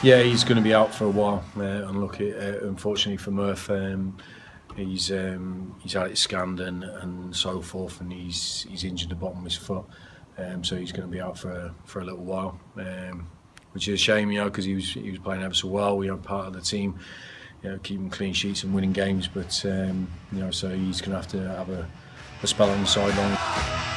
Yeah, he's going to be out for a while. Uh, unlucky, uh, unfortunately for Murph, um, he's um, he's had it scanned and, and so forth, and he's he's injured the bottom of his foot, um, so he's going to be out for for a little while, um, which is a shame, you know, because he was he was playing ever so well. We are part of the team, you know, keeping clean sheets and winning games, but um, you know, so he's going to have to have a, a spell on the sideline.